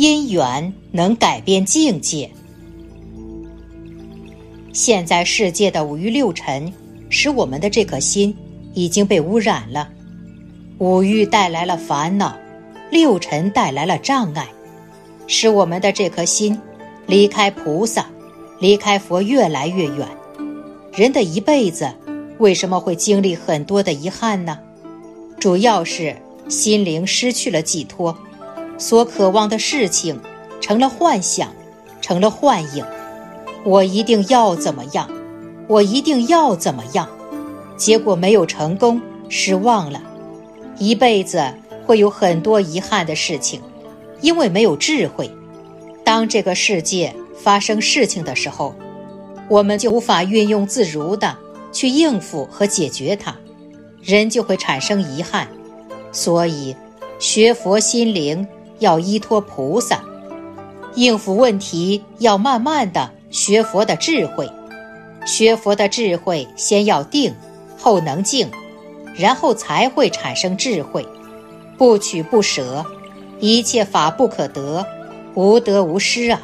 因缘能改变境界。现在世界的五欲六尘，使我们的这颗心已经被污染了。五欲带来了烦恼，六尘带来了障碍，使我们的这颗心离开菩萨、离开佛越来越远。人的一辈子为什么会经历很多的遗憾呢？主要是心灵失去了寄托，所渴望的事情成了幻想，成了幻影。我一定要怎么样？我一定要怎么样？结果没有成功，失望了，一辈子会有很多遗憾的事情，因为没有智慧。当这个世界发生事情的时候，我们就无法运用自如的去应付和解决它，人就会产生遗憾。所以，学佛心灵要依托菩萨，应付问题要慢慢的。学佛的智慧，学佛的智慧先要定，后能静，然后才会产生智慧。不取不舍，一切法不可得，无得无失啊！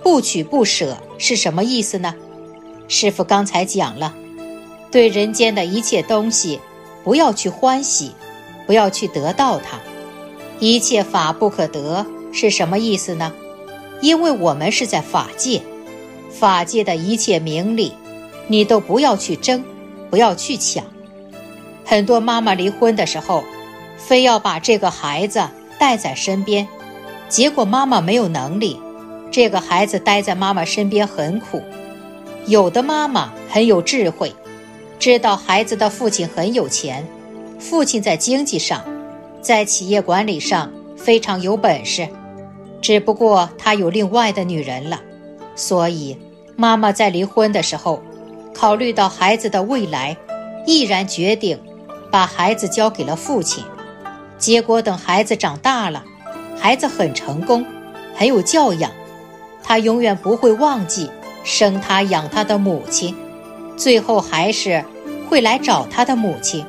不取不舍是什么意思呢？师傅刚才讲了，对人间的一切东西，不要去欢喜，不要去得到它。一切法不可得是什么意思呢？因为我们是在法界。法界的一切名利，你都不要去争，不要去抢。很多妈妈离婚的时候，非要把这个孩子带在身边，结果妈妈没有能力，这个孩子待在妈妈身边很苦。有的妈妈很有智慧，知道孩子的父亲很有钱，父亲在经济上，在企业管理上非常有本事，只不过他有另外的女人了，所以。妈妈在离婚的时候，考虑到孩子的未来，毅然决定把孩子交给了父亲。结果等孩子长大了，孩子很成功，很有教养，他永远不会忘记生他养他的母亲，最后还是会来找他的母亲。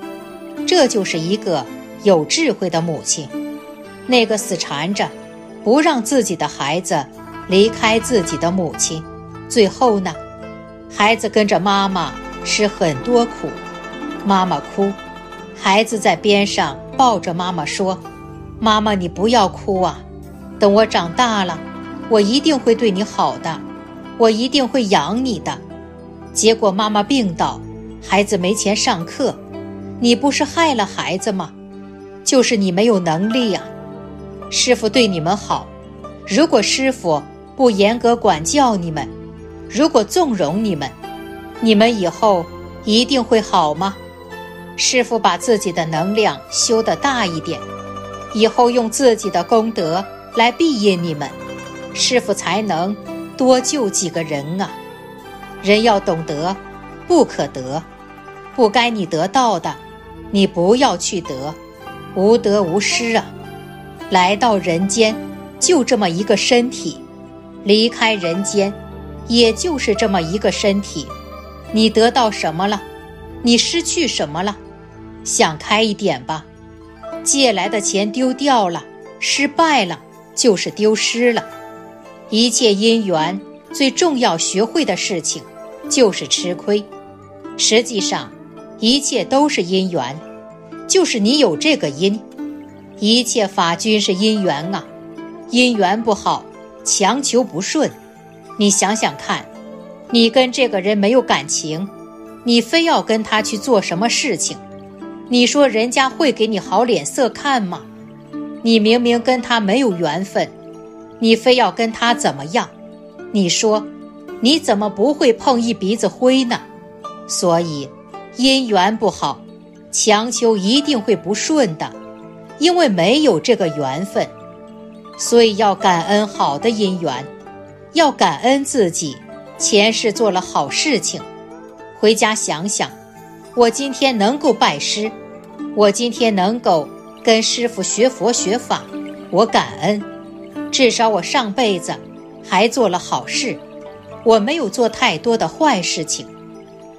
这就是一个有智慧的母亲。那个死缠着，不让自己的孩子离开自己的母亲。最后呢，孩子跟着妈妈吃很多苦，妈妈哭，孩子在边上抱着妈妈说：“妈妈，你不要哭啊，等我长大了，我一定会对你好的，我一定会养你的。”结果妈妈病倒，孩子没钱上课，你不是害了孩子吗？就是你没有能力呀。师傅对你们好，如果师傅不严格管教你们。如果纵容你们，你们以后一定会好吗？师傅把自己的能量修得大一点，以后用自己的功德来庇荫你们，师傅才能多救几个人啊！人要懂得，不可得，不该你得到的，你不要去得，无得无失啊！来到人间，就这么一个身体，离开人间。也就是这么一个身体，你得到什么了？你失去什么了？想开一点吧。借来的钱丢掉了，失败了就是丢失了。一切因缘最重要学会的事情，就是吃亏。实际上，一切都是因缘，就是你有这个因。一切法均是因缘啊，因缘不好，强求不顺。你想想看，你跟这个人没有感情，你非要跟他去做什么事情？你说人家会给你好脸色看吗？你明明跟他没有缘分，你非要跟他怎么样？你说，你怎么不会碰一鼻子灰呢？所以，姻缘不好，强求一定会不顺的，因为没有这个缘分，所以要感恩好的姻缘。要感恩自己前世做了好事情，回家想想，我今天能够拜师，我今天能够跟师傅学佛学法，我感恩。至少我上辈子还做了好事，我没有做太多的坏事情。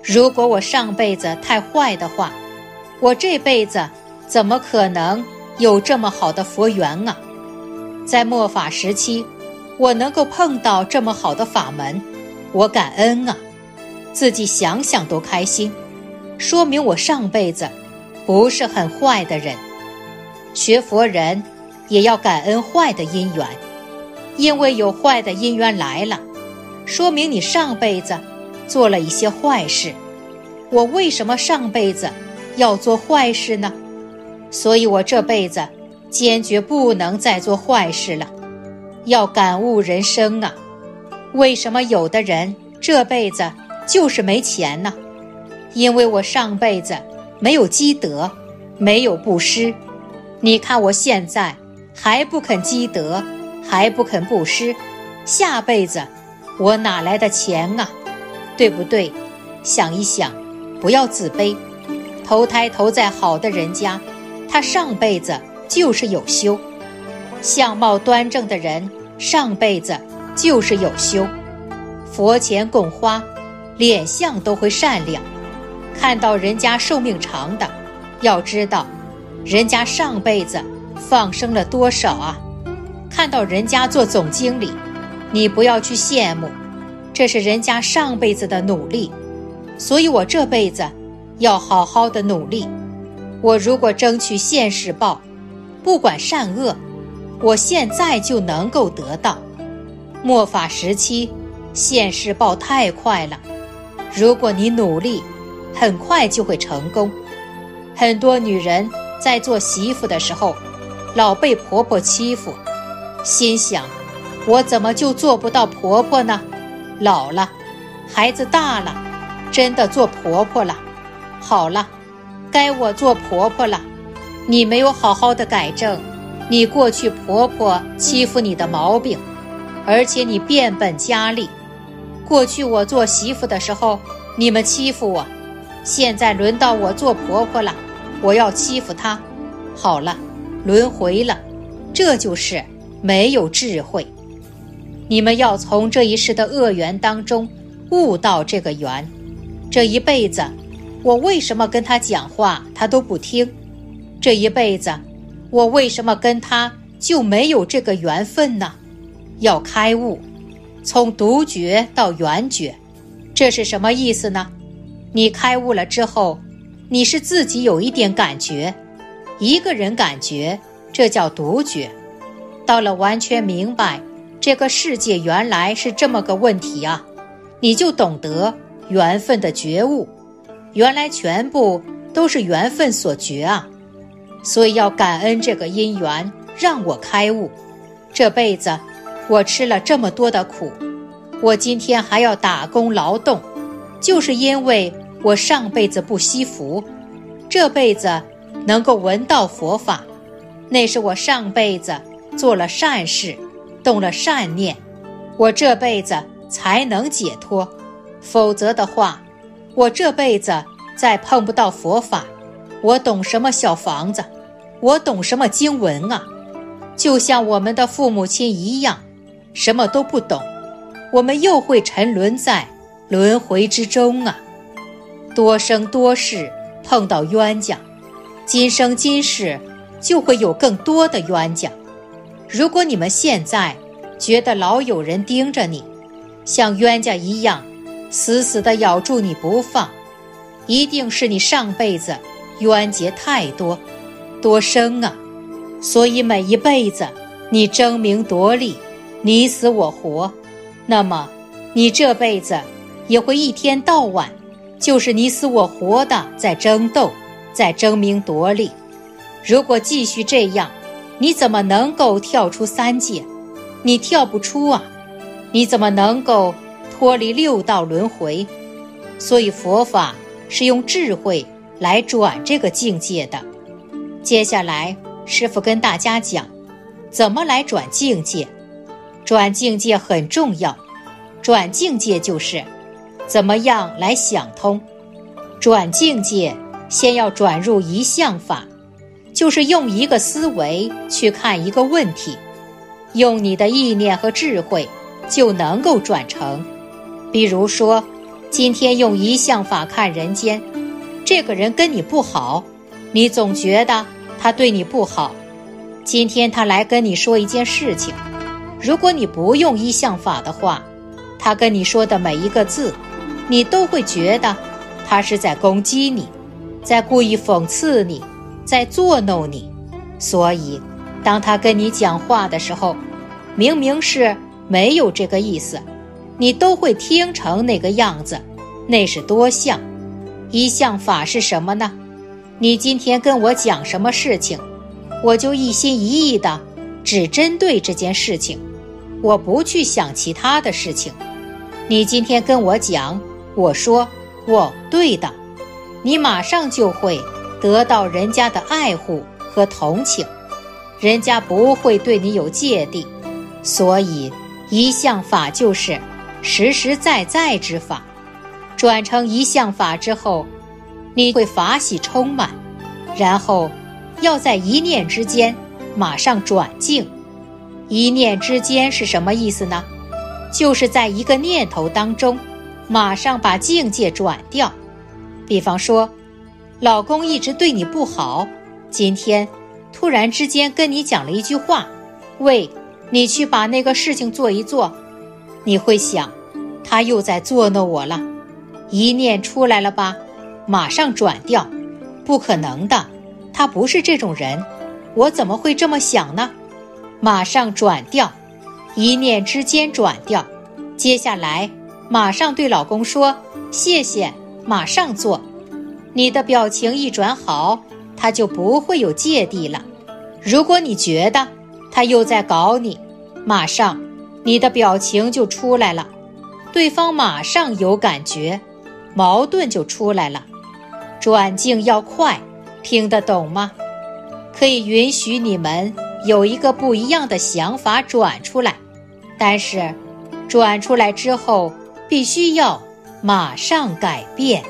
如果我上辈子太坏的话，我这辈子怎么可能有这么好的佛缘啊？在末法时期，我能够碰到这么好的法门，我感恩啊，自己想想都开心，说明我上辈子不是很坏的人。学佛人也要感恩坏的因缘，因为有坏的因缘来了，说明你上辈子做了一些坏事。我为什么上辈子要做坏事呢？所以我这辈子。坚决不能再做坏事了，要感悟人生啊！为什么有的人这辈子就是没钱呢？因为我上辈子没有积德，没有布施。你看我现在还不肯积德，还不肯布施，下辈子我哪来的钱啊？对不对？想一想，不要自卑。投胎投在好的人家，他上辈子。就是有修，相貌端正的人上辈子就是有修。佛前供花，脸相都会善良。看到人家寿命长的，要知道，人家上辈子放生了多少啊？看到人家做总经理，你不要去羡慕，这是人家上辈子的努力。所以我这辈子要好好的努力。我如果争取现世报。不管善恶，我现在就能够得到。末法时期，现世报太快了。如果你努力，很快就会成功。很多女人在做媳妇的时候，老被婆婆欺负，心想：我怎么就做不到婆婆呢？老了，孩子大了，真的做婆婆了。好了，该我做婆婆了。你没有好好的改正，你过去婆婆欺负你的毛病，而且你变本加厉。过去我做媳妇的时候，你们欺负我，现在轮到我做婆婆了，我要欺负她。好了，轮回了，这就是没有智慧。你们要从这一世的恶缘当中悟到这个缘。这一辈子，我为什么跟他讲话，他都不听？这一辈子，我为什么跟他就没有这个缘分呢？要开悟，从独觉到圆觉，这是什么意思呢？你开悟了之后，你是自己有一点感觉，一个人感觉，这叫独觉。到了完全明白这个世界原来是这么个问题啊，你就懂得缘分的觉悟，原来全部都是缘分所决啊。所以要感恩这个因缘，让我开悟。这辈子我吃了这么多的苦，我今天还要打工劳动，就是因为我上辈子不惜福，这辈子能够闻到佛法，那是我上辈子做了善事，动了善念，我这辈子才能解脱。否则的话，我这辈子再碰不到佛法。我懂什么小房子？我懂什么经文啊？就像我们的父母亲一样，什么都不懂。我们又会沉沦在轮回之中啊！多生多世碰到冤家，今生今世就会有更多的冤家。如果你们现在觉得老有人盯着你，像冤家一样死死地咬住你不放，一定是你上辈子。冤结太多，多生啊！所以每一辈子你争名夺利，你死我活，那么你这辈子也会一天到晚就是你死我活的在争斗，在争名夺利。如果继续这样，你怎么能够跳出三界？你跳不出啊！你怎么能够脱离六道轮回？所以佛法是用智慧。来转这个境界的，接下来师傅跟大家讲，怎么来转境界。转境界很重要，转境界就是怎么样来想通。转境界先要转入一相法，就是用一个思维去看一个问题，用你的意念和智慧就能够转成。比如说，今天用一相法看人间。这个人跟你不好，你总觉得他对你不好。今天他来跟你说一件事情，如果你不用一相法的话，他跟你说的每一个字，你都会觉得他是在攻击你，在故意讽刺你，在作弄你。所以，当他跟你讲话的时候，明明是没有这个意思，你都会听成那个样子。那是多相，一相法是什么呢？你今天跟我讲什么事情，我就一心一意的只针对这件事情，我不去想其他的事情。你今天跟我讲，我说我对的，你马上就会得到人家的爱护和同情，人家不会对你有芥蒂。所以一相法就是实实在在之法，转成一相法之后。你会法喜充满，然后要在一念之间马上转境。一念之间是什么意思呢？就是在一个念头当中，马上把境界转掉。比方说，老公一直对你不好，今天突然之间跟你讲了一句话：“喂，你去把那个事情做一做。”你会想，他又在作弄我了。一念出来了吧？马上转掉，不可能的，他不是这种人，我怎么会这么想呢？马上转掉，一念之间转掉，接下来马上对老公说谢谢，马上做。你的表情一转好，他就不会有芥蒂了。如果你觉得他又在搞你，马上你的表情就出来了，对方马上有感觉，矛盾就出来了。转境要快，听得懂吗？可以允许你们有一个不一样的想法转出来，但是转出来之后必须要马上改变。